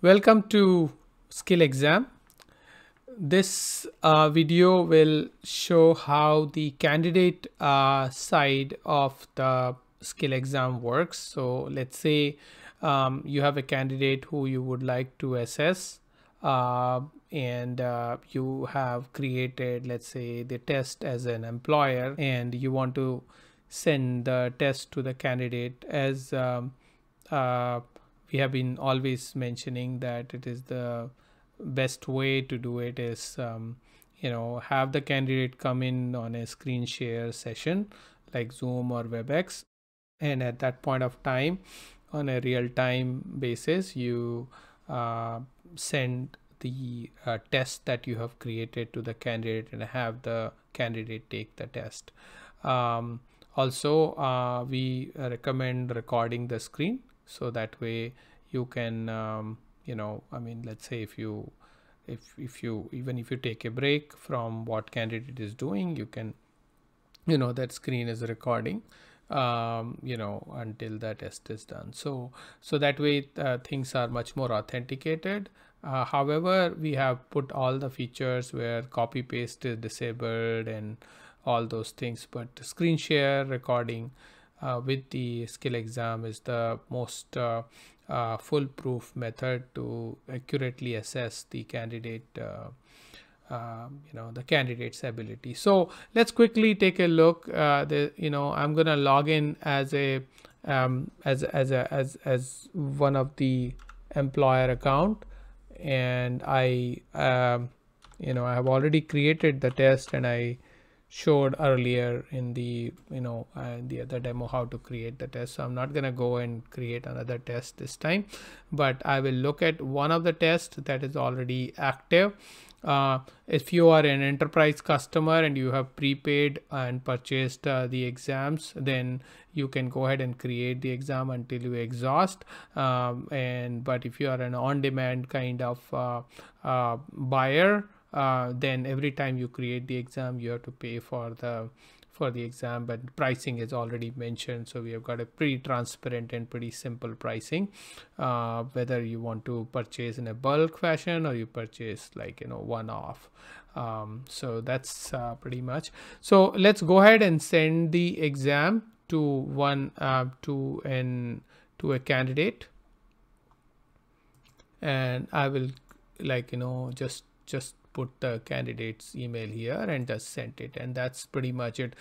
Welcome to skill exam. This uh, video will show how the candidate uh, side of the skill exam works. So let's say um, you have a candidate who you would like to assess uh, and uh, you have created let's say the test as an employer and you want to send the test to the candidate as um, uh, we have been always mentioning that it is the best way to do it is um, you know have the candidate come in on a screen share session like zoom or webex. And at that point of time on a real time basis you uh, send the uh, test that you have created to the candidate and have the candidate take the test. Um, also uh, we recommend recording the screen so that way you can um, you know i mean let's say if you if if you even if you take a break from what candidate is doing you can you know that screen is recording um, you know until the test is done. So so that way uh, things are much more authenticated. Uh, however we have put all the features where copy paste is disabled and all those things but screen share recording uh, with the skill exam is the most uh, uh, foolproof method to accurately assess the candidate uh, um, you know the candidate's ability. So let's quickly take a look uh, the you know i'm gonna log in as a um, as as a as as one of the employer account and i um, you know i have already created the test and i showed earlier in the you know uh, the other demo how to create the test. So i'm not going to go and create another test this time but i will look at one of the tests that is already active. Uh, if you are an enterprise customer and you have prepaid and purchased uh, the exams then you can go ahead and create the exam until you exhaust. Um, and but if you are an on-demand kind of uh, uh buyer uh, then every time you create the exam you have to pay for the for the exam. But pricing is already mentioned so we have got a pretty transparent and pretty simple pricing. Uh, whether you want to purchase in a bulk fashion or you purchase like you know one off. Um, so that's uh, pretty much. So let's go ahead and send the exam to one uh, to an to a candidate. And I will like you know just just put the candidate's email here and just sent it and that's pretty much it.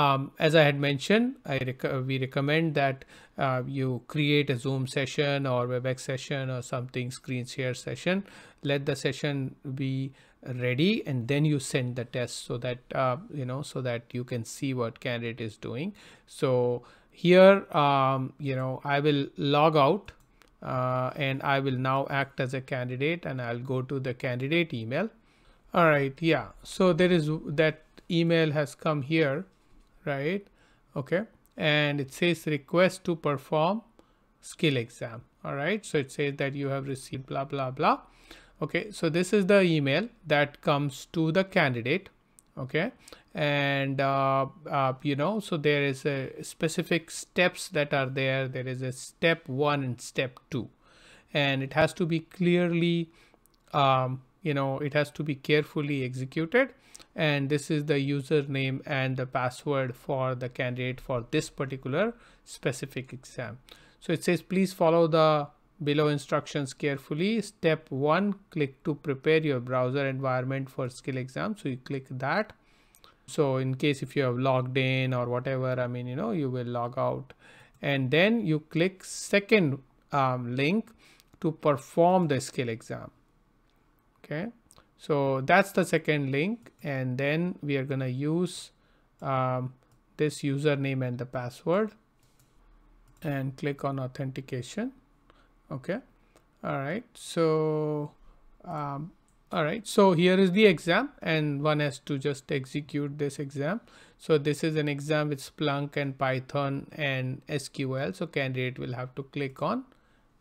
Um, as i had mentioned i rec we recommend that uh, you create a zoom session or webex session or something screen share session. Let the session be ready and then you send the test so that uh, you know so that you can see what candidate is doing. So here um, you know i will log out uh, and I will now act as a candidate and I'll go to the candidate email all right yeah. So there is that email has come here right? Okay. And it says request to perform skill exam. All right. So it says that you have received blah blah blah. Okay. So this is the email that comes to the candidate. Okay. And uh, uh, you know so there is a specific steps that are there. There is a step one and step two. And it has to be clearly um, you know it has to be carefully executed. And this is the username and the password for the candidate for this particular specific exam. So it says please follow the below instructions carefully. Step one click to prepare your browser environment for skill exam. So you click that. So in case if you have logged in or whatever i mean you know you will log out. And then you click second um, link to perform the skill exam okay. So that's the second link. And then we are going to use um, this username and the password. And click on authentication. Okay. All right so um, all right so here is the exam. And one has to just execute this exam. So this is an exam with splunk and python and sql so candidate will have to click on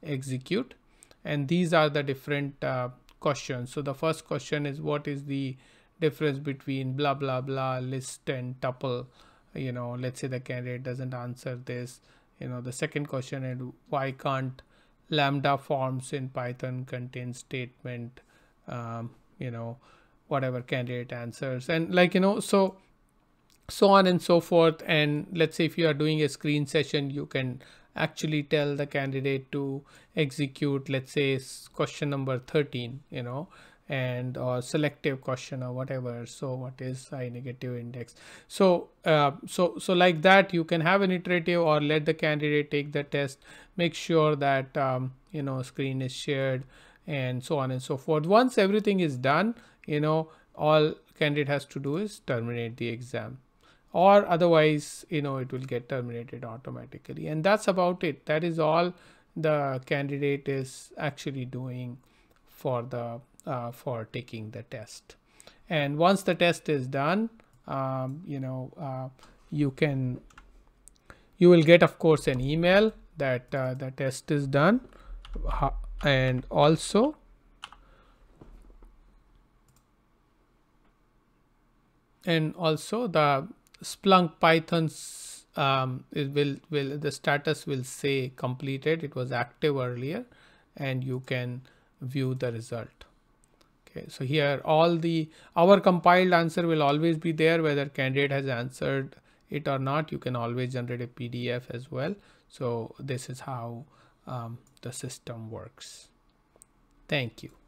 execute. And these are the different uh, questions. So the first question is what is the difference between blah blah blah list and tuple? You know let's say the candidate doesn't answer this. You know the second question is why can't lambda forms in python contain statement um, you know whatever candidate answers? And like you know so so on and so forth. And let's say if you are doing a screen session you can actually tell the candidate to execute let's say question number 13 you know and or selective question or whatever. So what is i negative index? So uh, so so like that you can have an iterative or let the candidate take the test make sure that um, you know screen is shared and so on and so forth. Once everything is done you know all candidate has to do is terminate the exam or otherwise you know it will get terminated automatically. And that's about it. That is all the candidate is actually doing for the uh, for taking the test. And once the test is done um, you know uh, you can you will get of course an email that uh, the test is done. And also and also the Splunk Python's um, it will will the status will say completed. It was active earlier, and you can view the result. Okay, so here all the our compiled answer will always be there whether candidate has answered it or not. You can always generate a PDF as well. So this is how um, the system works. Thank you.